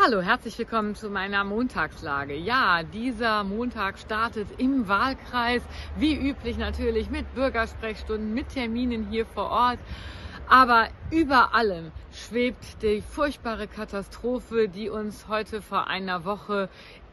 Hallo, herzlich willkommen zu meiner Montagslage. Ja, dieser Montag startet im Wahlkreis, wie üblich natürlich mit Bürgersprechstunden, mit Terminen hier vor Ort. Aber über allem schwebt die furchtbare Katastrophe, die uns heute vor einer Woche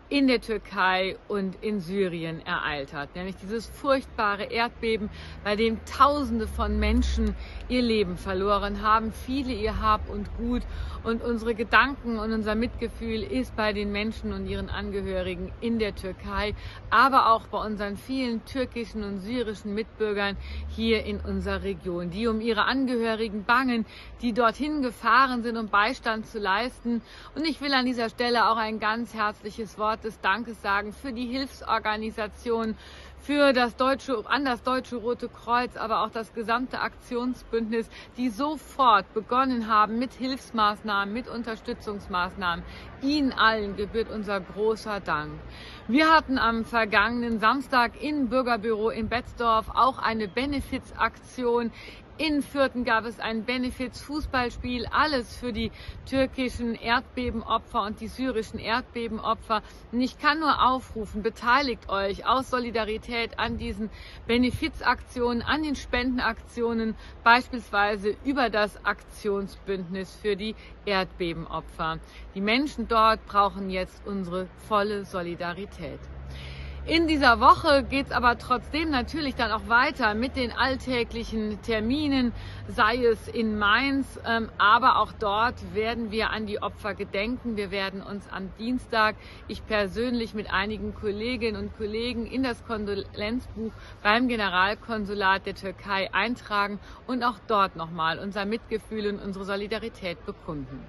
in der Türkei und in Syrien ereilt hat, nämlich dieses furchtbare Erdbeben, bei dem Tausende von Menschen ihr Leben verloren haben, viele ihr Hab und Gut und unsere Gedanken und unser Mitgefühl ist bei den Menschen und ihren Angehörigen in der Türkei, aber auch bei unseren vielen türkischen und syrischen Mitbürgern hier in unserer Region, die um ihre Angehörigen bangen, die dorthin gefahren sind, um Beistand zu leisten. Und ich will an dieser Stelle auch ein ganz herzliches Wort Wort des Dankes sagen für die Hilfsorganisation, für das deutsche, an das Deutsche Rote Kreuz, aber auch das gesamte Aktionsbündnis, die sofort begonnen haben mit Hilfsmaßnahmen, mit Unterstützungsmaßnahmen. Ihnen allen gebührt unser großer Dank. Wir hatten am vergangenen Samstag im Bürgerbüro in Betzdorf auch eine Benefizaktion in Fürthen gab es ein Benefits-Fußballspiel, alles für die türkischen Erdbebenopfer und die syrischen Erdbebenopfer. Und ich kann nur aufrufen, beteiligt euch aus Solidarität an diesen Benefizaktionen, an den Spendenaktionen, beispielsweise über das Aktionsbündnis für die Erdbebenopfer. Die Menschen dort brauchen jetzt unsere volle Solidarität. In dieser Woche geht es aber trotzdem natürlich dann auch weiter mit den alltäglichen Terminen, sei es in Mainz, ähm, aber auch dort werden wir an die Opfer gedenken. Wir werden uns am Dienstag, ich persönlich mit einigen Kolleginnen und Kollegen in das Kondolenzbuch beim Generalkonsulat der Türkei eintragen und auch dort nochmal unser Mitgefühl und unsere Solidarität bekunden.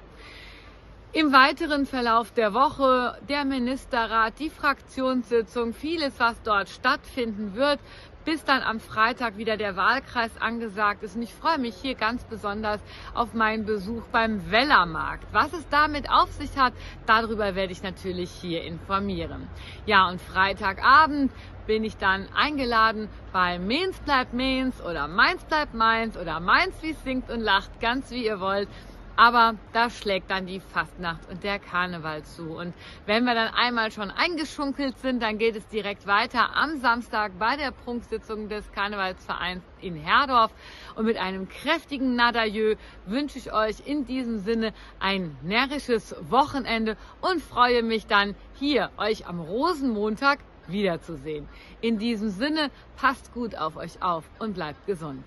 Im weiteren Verlauf der Woche der Ministerrat, die Fraktionssitzung, vieles, was dort stattfinden wird, bis dann am Freitag wieder der Wahlkreis angesagt ist. Und ich freue mich hier ganz besonders auf meinen Besuch beim Wellermarkt. Was es damit auf sich hat, darüber werde ich natürlich hier informieren. Ja, und Freitagabend bin ich dann eingeladen bei Mainz bleibt Mainz oder Mainz bleibt Mainz oder Mainz wie singt und lacht, ganz wie ihr wollt. Aber da schlägt dann die Fastnacht und der Karneval zu. Und wenn wir dann einmal schon eingeschunkelt sind, dann geht es direkt weiter am Samstag bei der Prunksitzung des Karnevalsvereins in Herdorf. Und mit einem kräftigen Nadajö wünsche ich euch in diesem Sinne ein närrisches Wochenende und freue mich dann hier euch am Rosenmontag wiederzusehen. In diesem Sinne, passt gut auf euch auf und bleibt gesund.